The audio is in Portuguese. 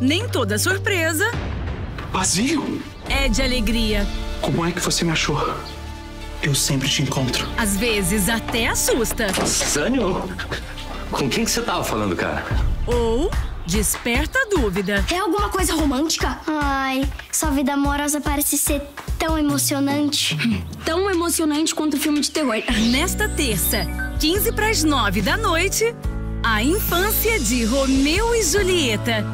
nem toda surpresa Vazio? é de alegria. Como é que você me achou? Eu sempre te encontro. Às vezes até assusta. Sânio? Com quem que você tava falando, cara? Ou desperta dúvida. É alguma coisa romântica? Ai, sua vida amorosa parece ser tão emocionante. Tão emocionante quanto o filme de terror. Nesta terça, 15 para as 9 da noite, a infância de Romeu e Julieta